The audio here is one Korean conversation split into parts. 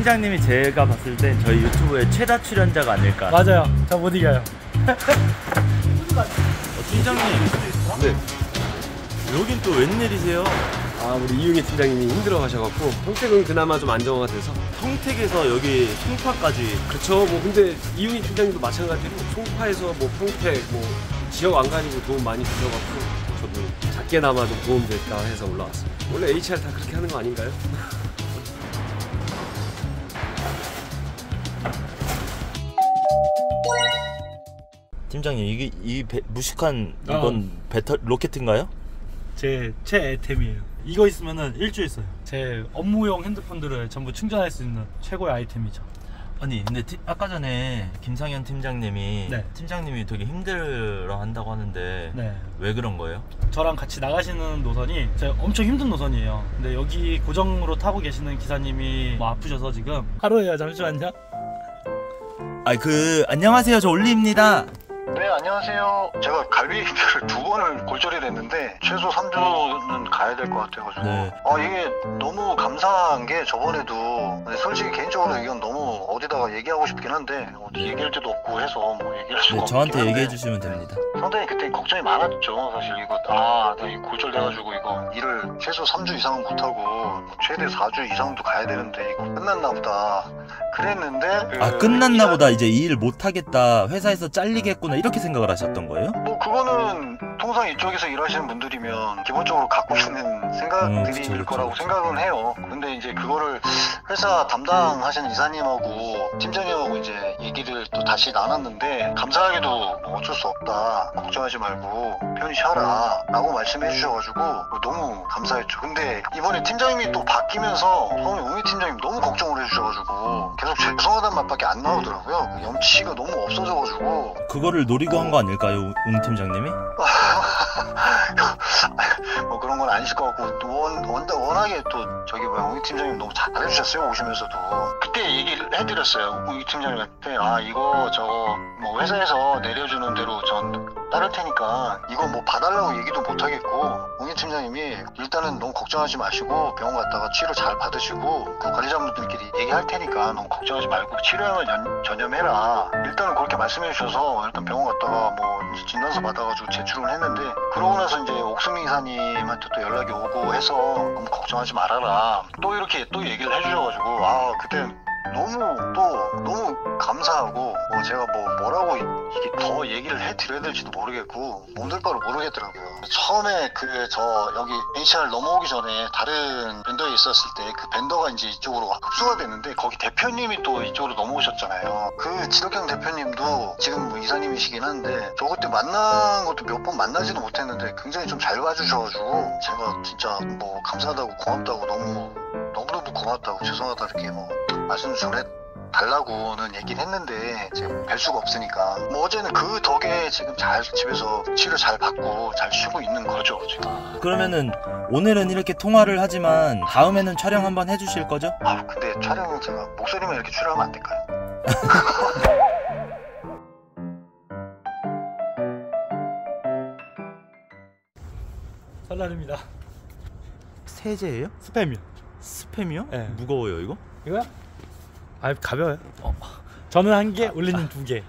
팀장님이 제가 봤을 땐 저희 유튜브의 최다 출연자가 아닐까. 맞아요. 저 못 이겨요. 어, 팀장님. 네. 여긴 또 웬일이세요? 아 우리 이용희 팀장님이 힘들어 가셔갖고 평택은 그나마 좀 안정화가 돼서 평택에서 여기 송파까지 그렇죠 뭐 근데 이용희 팀장님도 마찬가지로 송파에서 뭐 평택 뭐 지역 안 가지고 도움 많이 주셔갖고 저도 작게나마 좀 도움 될까 해서 올라왔어요 원래 HR 다 그렇게 하는 거 아닌가요? 팀장님 이게 이 배- 무식한 어. 이건 배터 로켓인가요? 제 최애템이에요. 이거 있으면은 일주일 써요. 제 업무용 핸드폰들을 전부 충전할 수 있는 최고의 아이템이죠. 아니 근데 티- 아까 전에 김상현 팀장님이 네. 팀장님이 되게 힘들어 한다고 하는데 네. 왜 그런 거예요? 저랑 같이 나가시는 노선이 제가 엄청 힘든 노선이에요. 근데 여기 고정으로 타고 계시는 기사님이 뭐 아프셔서 지금 하루예요. 잠시만요. 아그 안녕하세요 저 올리입니다. Woo! 네, 안녕하세요. 제가 갈비를 두 번을 골절이 됐는데 최소 3주는 가야 될 것 같아가지고 네. 아 이게 너무 감사한 게 저번에도 솔직히 개인적으로 이건 너무 어디다가 얘기하고 싶긴 한데 어디 얘기할 데도 없고 해서 뭐 얘기할 수가 네 없긴 저한테 얘기해 주시면 됩니다. 상당히 그때 걱정이 많았죠. 사실 이거 아, 나 골절돼가지고 이거 일을 최소 3주 이상은 못하고 최대 4주 이상도 가야 되는데 이거 끝났나 보다. 그랬는데 그 아 끝났나 보다 이제 이 일 못하겠다 회사에서 잘리겠구나 이렇게 생각 을 하셨던 거예요? 뭐 그거는 통상 이쪽에서 일하시는 분들이면 기본적으로 갖고 있는 생각들일 음, 거라고. 생각은 해요. 근데 이제 그거를 회사 담당하시는 이사님하고 팀장님하고 이제 얘기를 또 다시 나눴는데 감사하게도 뭐 어쩔 수 없다. 걱정하지 말고 편히 쉬어라. 라고 말씀해 주셔가지고 너무 감사했죠. 근데 이번에 팀장님이 또 바뀌면서 성우 용희 팀장님 너무 걱정을 해주셔가지고 계속 죄송하다는 말밖에 안 나오더라고요. 그 염치가 너무 없어져가지고 그거를 노리고 한 거 아닐까요 웅 팀장님이? 뭐 그런 건 아니실 것 같고 원, 원, 워낙에 또 저기 뭐야 우리 팀장님 너무 잘해주셨어요 오시면서도 그때 얘기를 해드렸어요 우리 팀장님한테 아 이거 저거 뭐 회사에서 내려주는 대로 전 따를 테니까 이거 뭐 봐달라고 얘기도 못 하겠고 우리 팀장님이 일단은 너무 걱정하지 마시고 병원 갔다가 치료 잘 받으시고 그 관리자분들끼리 얘기할 테니까 너무 걱정하지 말고 치료에만 연- 전념해라. 일단은 그렇게 말씀해 주셔서 일단 병원 갔다가 뭐 진단서 받아가지고 제출을 했는데 그러고 나서 이제 옥수미 이사님한테 또 연락이 오고 해서 너무 걱정하지 말아라. 또 이렇게 또 얘기를 해주셔가지고 아 그때 너무 또 너무 감사하고 뭐 제가 뭐 뭐라고 이게 더 얘기를 해드려야 될지도 모르겠고 몸둘 바를 모르겠더라고요. 처음에 그 저 여기 HR 넘어오기 전에 다른 밴더에 있었을 때 그 밴더가 이제 이쪽으로 흡수가 됐는데 거기 대표님이 또 이쪽으로 넘어오셨잖아요. 그 지덕형 대표님도 지금 뭐 이사님이시긴 한데 저 그때 만난 것도 몇 번 만나지도 못했는데 굉장히 좀 잘 봐주셔가지고 제가 진짜 뭐 감사하다고 고맙다고 너무 너무너무 고맙다고 죄송하다 이렇게 뭐 말씀 좀 해. 달라고는 얘기를 했는데 지금 뵐 수가 없으니까 뭐 어제는 그 덕에 지금 잘 집에서 치료 잘 받고 잘 쉬고 있는 거죠 지금 그러면은 오늘은 이렇게 통화를 하지만 다음에는 촬영 한번 해주실 거죠? 아 근데 촬영은 제가 목소리만 이렇게 출연하면 안 될까요? 설날입니다. 세제예요? 스팸이요. 스팸이요? 네. 무거워요 이거? 이거야? 아 가벼워요. 저는 한 개, 올리는 두 개.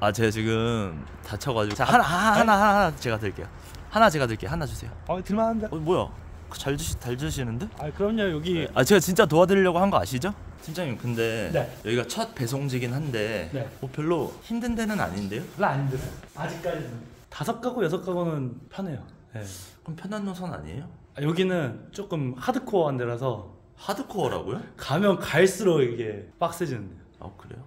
아 제가 지금 다쳐가지고 자 하나 하나 하나 하나, 하나 제가 드릴게요. 하나 제가 드릴게요. 하나 주세요. 어 들만한데? 어 뭐야? 잘 주시 잘 주시는데? 아 그럼요 여기. 아 제가 진짜 도와드리려고 한 거 아시죠? 팀장님 근데 네. 여기가 첫 배송지긴 한데 네. 뭐 별로 힘든 데는 아닌데요? 별로 안 힘들어요. 아직까지는. 다섯 가구 여섯 가구는 편해요. 네. 그럼 편한 노선 아니에요? 아, 여기는 조금 하드코어한 데라서 하드코어라고요? 가면 갈수록 이게 빡세지는데요. 아 그래요?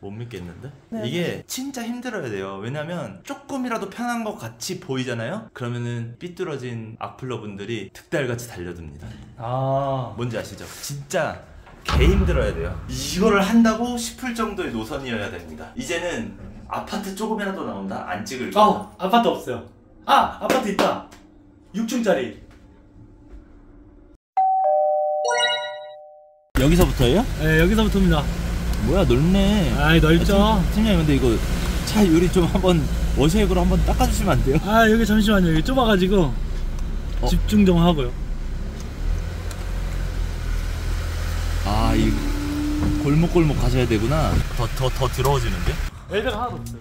못 믿겠는데? 네. 이게 진짜 힘들어야 돼요 왜냐면 조금이라도 편한 것 같이 보이잖아요? 그러면은 삐뚤어진 악플러 분들이 득달같이 달려듭니다 아. 뭔지 아시죠? 진짜 개 힘들어야 돼요 이거를 한다고 싶을 정도의 노선이어야 됩니다 이제는 아파트 조금이라도 나온다? 안 찍을 거야 어 아파트 없어요. 아 아파트 있다. 6층짜리. 여기서부터예요? 네 여기서부터입니다. 뭐야 넓네 아이 넓죠. 아, 팀- 팀장님 근데 이거 차 유리 좀 한번 워셔액으로 한번 닦아주시면 안 돼요? 아 여기 잠시만요. 여기 좁아가지고 어? 집중 좀 하고요. 아, 이 골목골목 가셔야 되구나. 더 더 더 더러워지는데? 엘베가 하나도 없어요.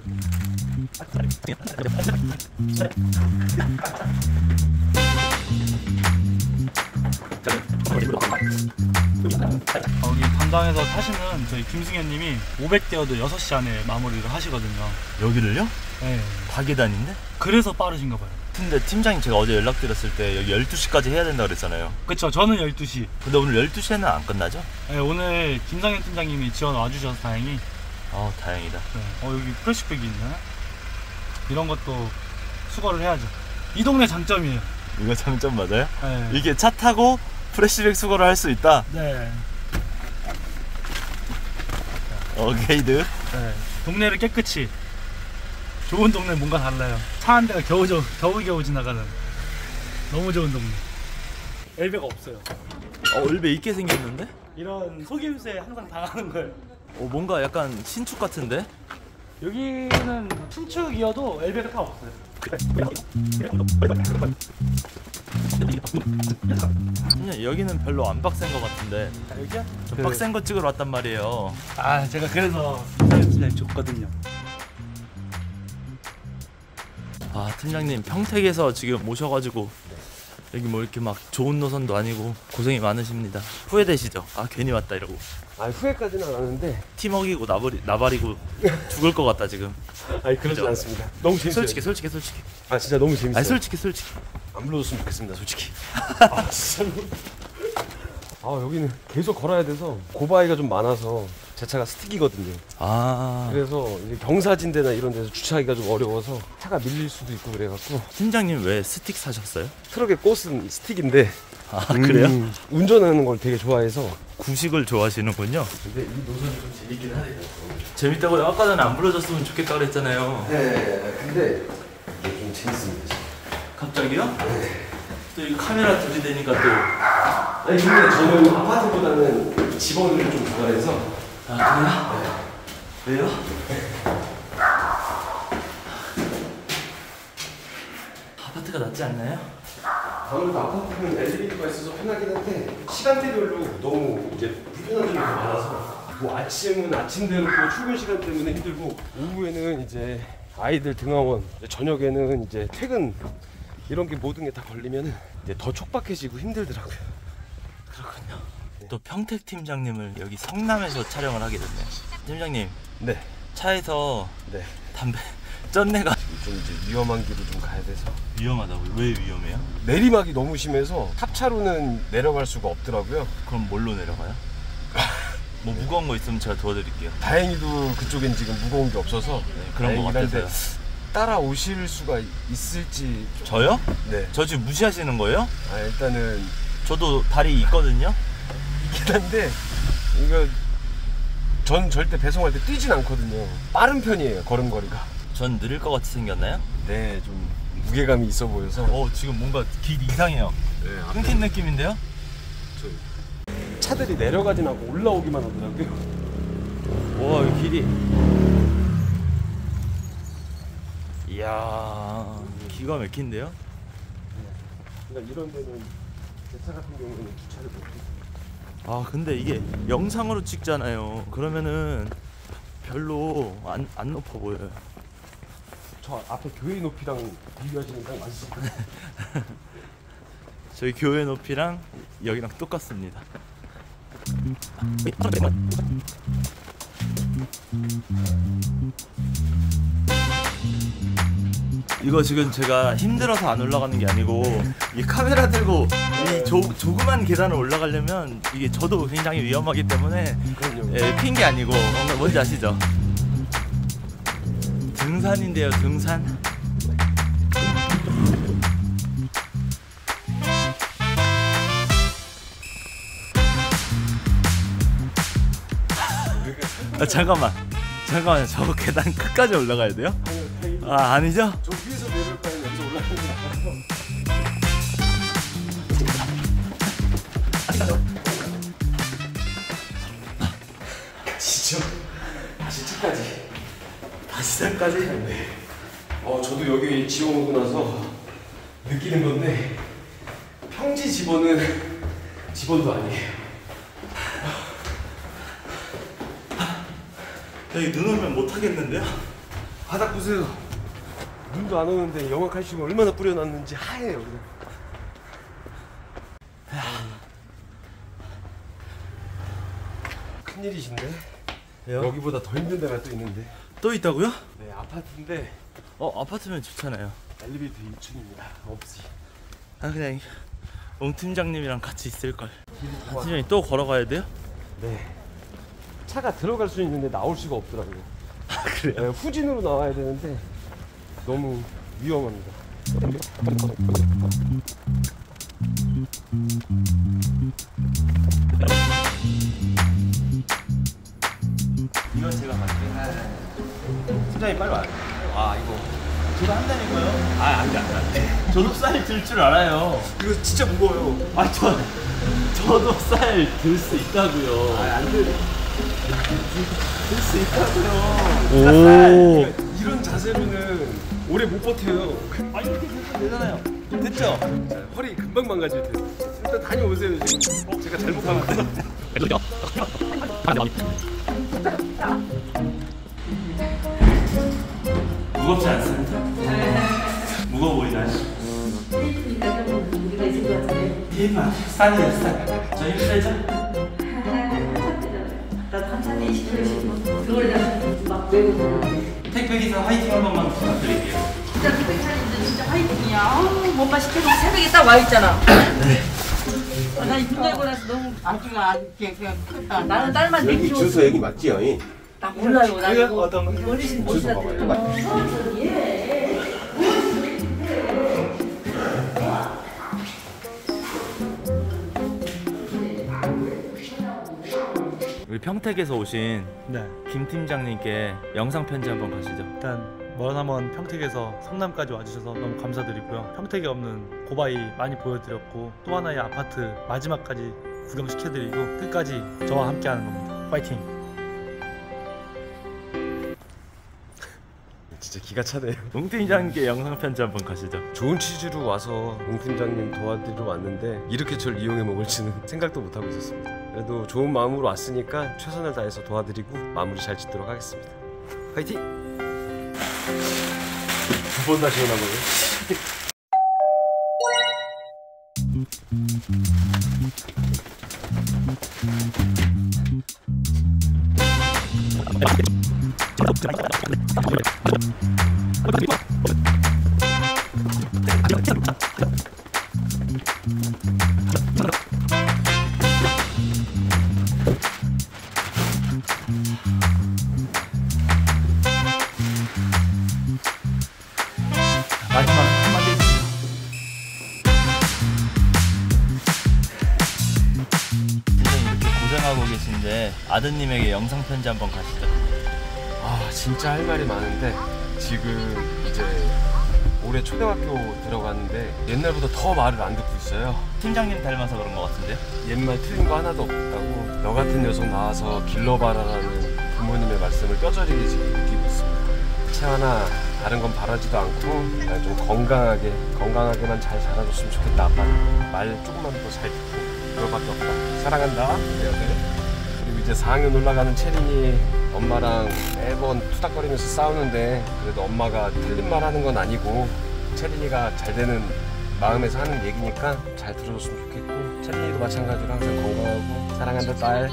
여기 담당에서 타시는 저희 김승현님이 500대여도 6시 안에 마무리를 하시거든요. 여기를요? 네. 다 계단인데? 그래서 빠르신가 봐요. 근데 팀장님 제가 어제 연락드렸을 때 여기 12시까지 해야 된다 그랬잖아요. 그쵸, 저는 12시. 근데 오늘 12시에는 안 끝나죠? 네, 오늘 김상현 팀장님이 지원 와주셔서 다행히. 아 다행이다. 네. 어, 여기 프레시백이 있네. 이런 것도 수거를 해야죠. 이 동네 장점이에요. 이거 장점 맞아요? 네. 이게 차 타고 프레시백 수거를 할 수 있다. 네. 어 게이드. 네. 동네를 깨끗이 좋은 동네 뭔가 달라요. 차 한 대가 겨우 겨우 겨우 겨우 지나가는 너무 좋은 동네. 엘베가 없어요. 어 얼베 있게 생겼는데? 이런 속임수에 항상 당하는 거예요. 어 뭔가 약간 신축 같은데? 여기는 신축이어도 엘베가 다 없어요. 그냥 여기는 별로 안 빡센 것 같은데 자, 여기야? 저 빡센 거 찍으러 왔단 말이에요. 아 제가 그래서 사진 줬거든요. 아 팀장님 평택에서 지금 오셔가지고 여기 뭐 이렇게 막 좋은 노선도 아니고 고생이 많으십니다. 후회되시죠? 아 괜히 왔다 이러고 아 후회까지는 안 하는데 티 먹이고 나버리, 나발이고 죽을 것 같다 지금. 아니 그러지 그죠? 않습니다. 너무 재밌어요. 솔직히 솔직히 솔직히. 아 진짜 너무 재밌어요. 아니 솔직히 솔직히. 안 불러줬으면 좋겠습니다, 솔직히. 아 진짜로. 아 여기는 계속 걸어야 돼서 고바위가 좀 많아서 제 차가 스틱이거든요. 아 그래서 이제 경사진대나 이런 데서 주차하기가 좀 어려워서 차가 밀릴 수도 있고 그래갖고 팀장님 왜 스틱 사셨어요? 트럭에 꽂은 스틱인데 아 그래요? 음, 운전하는 걸 되게 좋아해서 구식을 좋아하시는군요. 근데 이 노선이 좀 재밌긴 하네요. 재밌다고 아까 전에 안 불러줬으면 좋겠다 그랬잖아요. 네, 근데 이게 좀 재밌습니다. 갑자기요? 또 이거 카메라 들이대니까 또. 아니 근데 저는 아파트보다는 집원을 좀 좋아해서 아 그래요? 왜요? 아파트가 낫지 않나요? 아무래도 아파트는 엘리베이터가 있어서 편하긴 한데 시간대별로 너무 이제 불편한 점이 더 많아서 뭐 아침은 아침대로 또 출근 시간 때문에 힘들고 오후에는 이제 아이들 등하원 저녁에는 이제 퇴근 이런 게 모든 게 다 걸리면 이제 더 촉박해지고 힘들더라고요. 그렇군요. 또 평택 팀장님을 여기 성남에서 촬영을 하게 됐네요. 팀장님 네, 차에서 네. 담배 쩐내가 좀 이제 위험한 길을 좀 가야 돼서 위험하다고요? 왜 위험해요? 내리막이 너무 심해서 탑차로는 내려갈 수가 없더라고요. 그럼 뭘로 내려가요? 뭐 무거운 거 있으면 제가 도와드릴게요. 다행히도 그쪽엔 지금 무거운 게 없어서 네, 그런 거 같아서요. 따라오실 수가 있을지 좀- 저요? 네. 저 지금 무시하시는 거예요? 아 일단은 저도 다리 있거든요. 있긴 한데 이거 전 절대 배송할 때 뛰진 않거든요. 빠른 편이에요 걸음걸이가. 전 느릴 것 같이 생겼나요? 네, 좀 무게감이 있어 보여서. 어 지금 뭔가 길 이상해요. 네, 앞에 끊긴 느낌인데요? 차들이 내려가진 않고 올라오기만 하더라고요. 와, 이 길이. 이야, 기가 막힌데요? 그러니까 이런 데는 제차 같은 경우는 주차를 못 해요. 아, 근데 이게 영상으로 찍잖아요. 그러면은 별로 안, 안 높아 보여요. 저 앞에 교회 높이랑 비교하시면 딱 맞으실 거예요. 저희 교회 높이랑 여기랑 똑같습니다. 이거 지금 제가 힘들어서 안 올라가는 게 아니고 이 카메라 들고 이 조, 조그만 계단을 올라가려면 이게 저도 굉장히 위험하기 때문에. 예, 핑계 아니고 뭔지 아시죠? 등산인데요, 등산. 아, 잠깐만, 잠깐만, 저 계단 끝까지 올라가야 돼요? 아 아니죠? 저 위에서 내려올 바에 여기서 올라가는. 진짜 다시 차까지. 다시 산까지. 어, 저도 여기 지원 오고 나서 느끼는 건데 평지 집원은 집원도 아니에요. 여기 눈 오면 못 하겠는데요? 바닥 보세요. 눈도 안 오는데 영화 칼슘 얼마나 뿌려놨는지 하얘요. 그냥. 큰일이신데? 왜요? 여기보다 더 힘든 데가 또 있는데. 또 있다고요? 네, 아파트인데 어 아파트면 좋잖아요. 엘리베이터 2층입니다. 없이. 아 그냥 옹 팀장님이랑 같이 있을 걸. 아, 팀장님 또 걸어가야 돼요? 네. 차가 들어갈 수 있는데 나올 수가 없더라고요. 아 그래요? 네, 후진으로 나와야 되는데 너무 위험합니다. 이건 제가 갈게요. 팀장님 빨리 와요. 아 이거 저도 한다니까요? 아 안돼 안돼 안돼. 저도 쌀 들 줄 알아요. 이거 진짜 무거워요. 아저 저도 쌀 들 수 있다고요. 안 돼. 들수 있다고요. 오. 이런 자세로는 오래 못 버텨요. 아 이렇게 들면 되잖아요. 됐죠? 자, 허리 금방 망가질 때. 일단 다녀오세요 지금. 어, 제가 잘못한 건데. 무겁지 않습니다. 무거워 보이지 않죠? 우리가 있을 것 같은데. 힘만 쌀이에요 쌀. 저 힘세죠? 들어오려다 막 외우고 그러는데. 택배 기사 화이팅 한 번만 부탁드릴게요. 진짜 택배차님들 진짜 화이팅이야. 아우, 뭔가 시켜놓고 새벽에 딱 와 있잖아. 아, 나서 너무 아주가 이렇게 그냥 크다. 나는 딸만 여기 내키고 주소 여기 맞지요? 이? 나 몰라요. 나 어떤 거? 어르신 모시다 들었 평택에서 오신 네. 김 팀장님께 영상 편지 한번 가시죠. 일단 머나먼 평택에서 성남까지 와주셔서 너무 감사드리고요. 평택에 없는 고바이 많이 보여드렸고 또 하나의 아파트 마지막까지 구경시켜드리고 끝까지 저와 함께하는 겁니다. 파이팅! 진짜 기가 차네요. 웅 팀장님께 영상 편지 한번 가시죠. 좋은 취지로 와서 웅 팀장님 도와드리러 왔는데 이렇게 저를 이용해 먹을지는 생각도 못 하고 있었습니다. 그래도 좋은 마음으로 왔으니까 최선을 다해서 도와드리고 마무리 잘 짓도록 하겠습니다. 화이팅! 두 번 다시 오나 보네. 고생하고 계신데 아드님에게 영상 편지 한번 가시죠. 아 진짜 할 말이 많은데 지금 이제 올해 초등학교 들어갔는데 옛날보다 더 말을 안 듣고 있어요. 팀장님 닮아서 그런 것 같은데요? 옛말 틀린 거 하나도 없다고 너 같은 녀석 나와서 길러봐라라는 부모님의 말씀을 뼈저리게 지금 느끼고 있습니다. 채원아 다른 건 바라지도 않고 그냥 좀 건강하게 건강하게만 잘 자라줬으면 좋겠다 아빠는. 말 조금만 더 잘 듣고. 그거밖에 없다. 사랑한다. 내 아들 그리고 이제 4학년 올라가는 채린이 엄마랑 매번 투닥거리면서 싸우는데 그래도 엄마가 틀린 말 하는 건 아니고 채린이가 잘 되는 마음에서 하는 얘기니까 잘 들어줬으면 좋겠고 채린이도 마찬가지로 항상 건강하고 사랑한다 딸